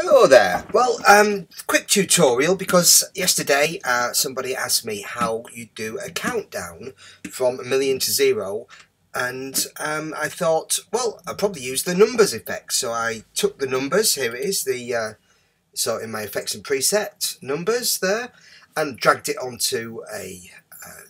Hello there. Well, um, quick tutorial because yesterday uh, somebody asked me how you do a countdown from a million to zero and um, I thought, well, I'll probably use the numbers effect. So I took the numbers, here it is, the uh, so in my effects and preset numbers there and dragged it onto a uh,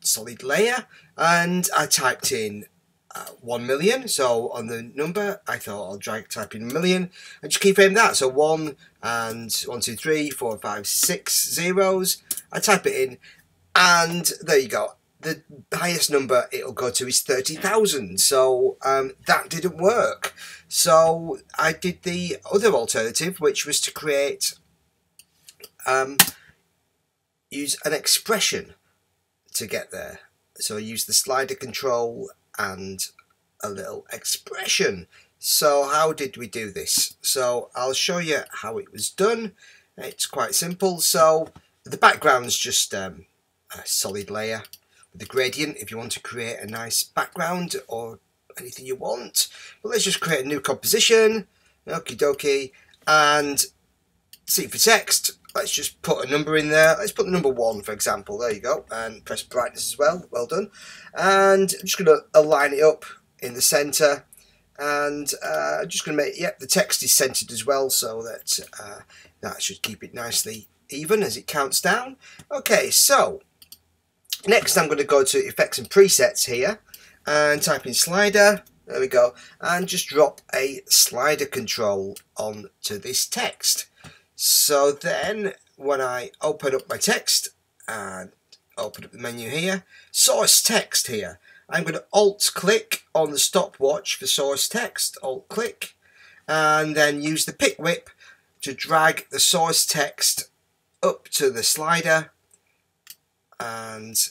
solid layer and I typed in uh, 1 million. So on the number, I thought I'll drag type in million and just keyframe that. So 1 and 1, 2, 3, 4, 5, 6 zeros. I type it in and there you go. The highest number it'll go to is 30,000. So um, that didn't work. So I did the other alternative, which was to create, um, use an expression to get there. So I use the slider control and a little expression. So how did we do this? So I'll show you how it was done. It's quite simple. So the background's just um, a solid layer with a gradient if you want to create a nice background or anything you want. But let's just create a new composition. Okie dokie. And see for text, let's just put a number in there. Let's put the number one, for example. There you go. And press brightness as well. Well done. And I'm just going to align it up in the center. And uh, I'm just going to make, yep, the text is centered as well. So that uh, that should keep it nicely even as it counts down. Okay, so next I'm going to go to effects and presets here. And type in slider. There we go. And just drop a slider control onto this text. So then when I open up my text and open up the menu here, source text here, I'm going to alt click on the stopwatch for source text, alt click, and then use the pick whip to drag the source text up to the slider and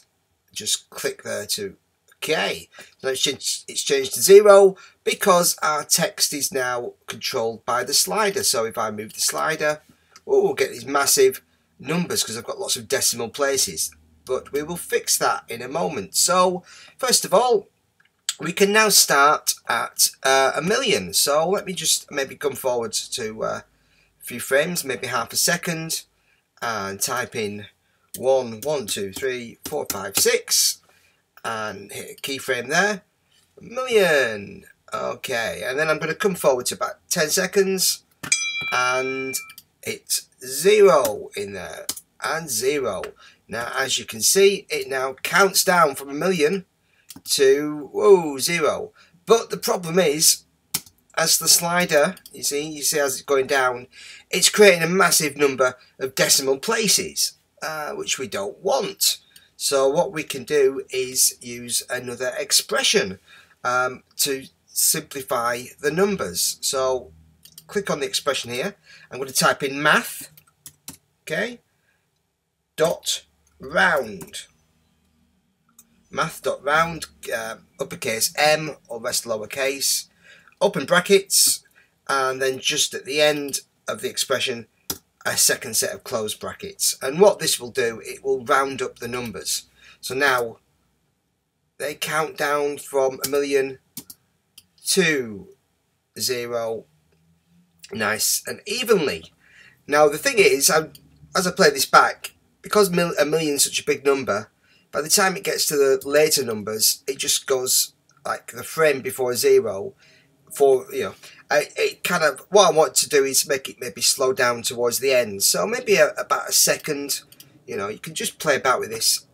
just click there to okay so it's changed, it's changed to zero because our text is now controlled by the slider. So if I move the slider oh, we'll get these massive numbers because I've got lots of decimal places. But we will fix that in a moment. So, first of all, we can now start at uh, a million. So let me just maybe come forward to uh, a few frames, maybe half a second, and type in one, one, two, three, four, five, six, and hit a keyframe there. A million. Okay, and then I'm going to come forward to about 10 seconds, and it's zero in there and zero. Now, as you can see, it now counts down from a million to whoa, zero. But the problem is, as the slider, you see, you see as it's going down, it's creating a massive number of decimal places, uh, which we don't want. So what we can do is use another expression um, to simplify the numbers. So click on the expression here. I'm going to type in math, okay, dot round. Math dot round, uh, uppercase M or rest lowercase, open brackets, and then just at the end of the expression, a second set of closed brackets. And what this will do, it will round up the numbers. So now they count down from a million to zero nice and evenly. Now the thing is, I, as I play this back, because mil a million is such a big number, by the time it gets to the later numbers, it just goes like the frame before zero. For you know, I, it kind of what I want to do is make it maybe slow down towards the end. So maybe a, about a second. You know, you can just play about with this.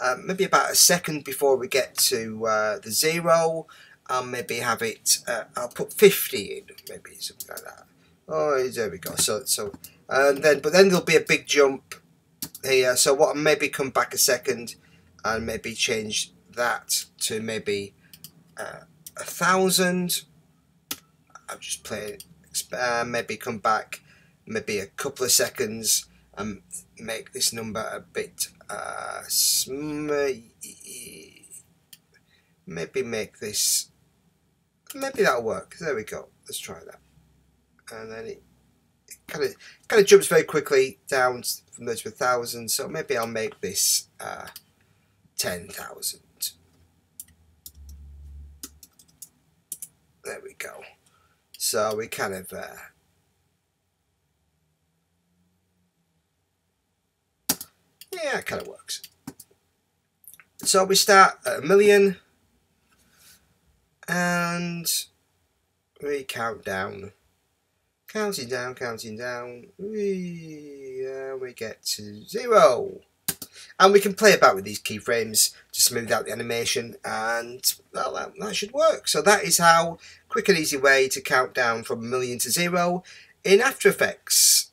Uh, maybe about a second before we get to uh, the zero. I'll maybe have it. Uh, I'll put 50 in, maybe something like that. Oh, there we go. So, so, and then, but then there'll be a big jump here. So what? Maybe come back a second, and maybe change that to maybe uh, a thousand. I'm just playing. Uh, maybe come back, maybe a couple of seconds, and make this number a bit. Uh, maybe make this. Maybe that'll work. There we go. Let's try that and then it, kind of kind of jumps very quickly down from those to a thousand. So maybe I'll make this uh, ten thousand. There we go. So we kind of. Uh, yeah, it kind of works. So we start at a million and we count down Counting down, counting down. We, uh, we get to zero. And we can play about with these keyframes to smooth out the animation and well, that, that should work. So that is how quick and easy way to count down from a million to zero in After Effects.